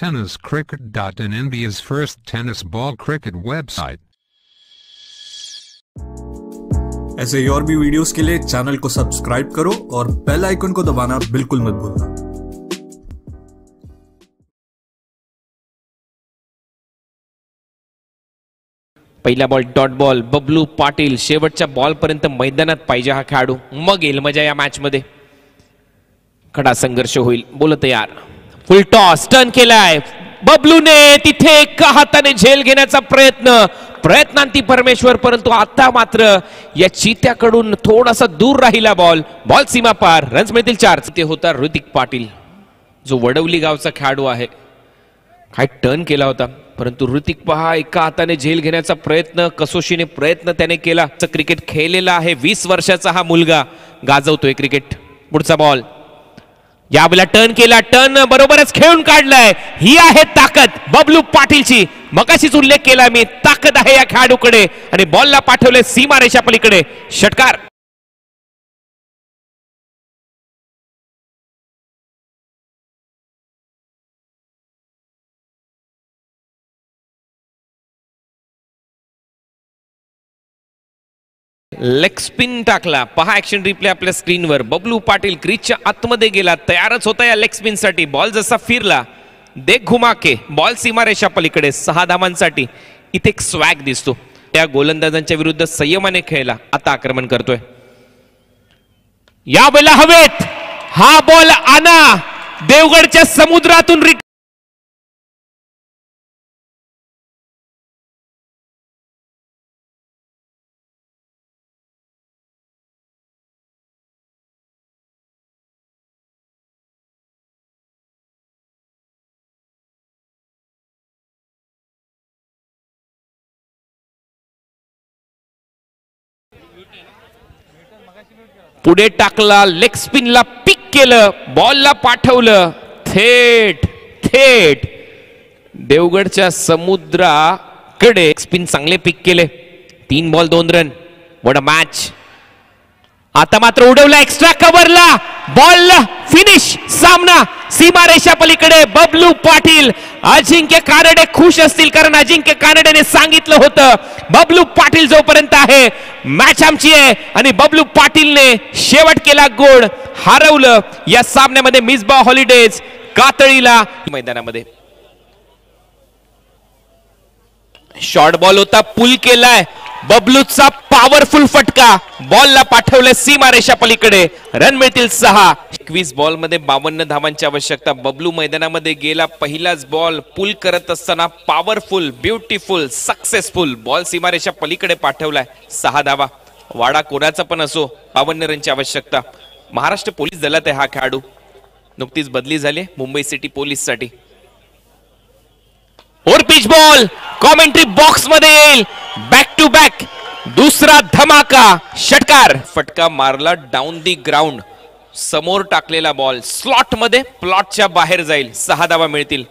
tenniscricket.in India's first tennis ball cricket website. ऐसे ही और भी वीडियोस के लिए चैनल को सब्सक्राइब करो और बेल आइकन को दबाना बिल्कुल मत भूलना। पहिला ball dot ball Bablu Patil शेवटच्या बॉल पर्यंत मैदानात पाहिजे हा खेळाडू. मग येईल मज़ा या मॅच मध्ये. कडा संघर्ष होईल. बोल तयार फुल टॉस टर्न केलाय. बबलूने तिथे एका हाताने झेल घेण्याचा प्रयत्न. प्रयत्नांती परमेश्वर परंतु आता मात्र या चित्याकडून थोडासा दूर राहिला बॉल बॉल सीमा पार. रन्स मिळतील चार. ते होता ऋतिक पाटील जो वडवली गावचा खेळाडू आहे. काय टर्न केला होता. परंतु ऋतिक पहा एका हाताने झेल घेण्याचा प्रयत्न कसोशीने प्रयत्न त्याने केला. क्रिकेट खेळलेला आहे. वीस वर्षाचा हा मुलगा गाजवतोय क्रिकेट पुढचा बॉल याबला टर्न केला. टर्न बरोबरच खेळून काढलाय. ही आहे ताकद. बबलू पाटीलची. मगाशीच उल्लेख केला मी. ताकद आहे या खेळाडूकडे. आणि बॉलला पाठवले सीमा रेषा पलीकडे. षटकार. लेग स्पिन टाकला. पहा ऍक्शन रिप्ले आपल्या स्क्रीनवर बबलू पाटील क्रीजच्या आतमध्ये गेला. तयारच होता या लेग बॉल जसा फिरला देख घुमाके. बॉल सीमारेषा पलीकडे. सहा धावांसाठी. इथे एक स्वॅग दिसतो. त्या गोलंदाजांच्या विरुद्ध संयमाने खेळला. आता आक्रमण करतोय. या वेळेला हवेत. हा बॉल आणा. देवगडच्या समुद्रातून रिट पुढे टाकला लेग स्पिनला पिक केलं बॉलला पाठवलं. थेट थेट देवगडच्या समुद्राकडे स्पिन चांगले पिक केले. तीन बॉल दोन रन वड मॅच आता मात्र उडवला एक्स्ट्रा कव्हरला बॉल फिनिश सामना. सीमारेषा पलीकडे बबलू पाटील अजिंक्य कानडे खुश असतील कारण अजिंक्य कानडेने सांगितलं होतं बबलू पाटील जोपर्यंत आहे मॅच आमची आहे. आणि बबलू पाटीलने शेवट केला गोड हरवलं. या सामन्यामध्ये मिसबा हॉलिडेज कातळीला मैदानामध्ये. शॉर्ट बॉल होता पुल केलाय. बबलूचा पॉवरफुल फटका. बॉलला पाठवलं सीमा रेषा पलीकडे. रन मिळतील सहा. एकवीस बॉलमध्ये बावन्न धावांची आवश्यकता. बबलू मैदानामध्ये गेला पहिलाच बॉल पुल करत असताना पॉवरफुल ब्युटिफुल सक्सेसफुल बॉल सीमारेषा पलीकडे पाठवलाय. सहा धावा. वाडा कोणाचा पण असो बावन्न रनची आवश्यकता. महाराष्ट्र पोलीस दलात आहे हा खेळाडू. नुकतीच बदली झाली मुंबई सिटी पोलीससाठी और पिच बॉल कॉमेंट्री बॉक्समध्ये येईल. टू बॅक दुसरा धमाका षटकार. फटका मारला डाऊन दी ग्राउंड समोर टाकलेला बॉल स्लॉटमध्ये प्लॉटच्या बाहेर जाईल. सहा धावा मिळतील.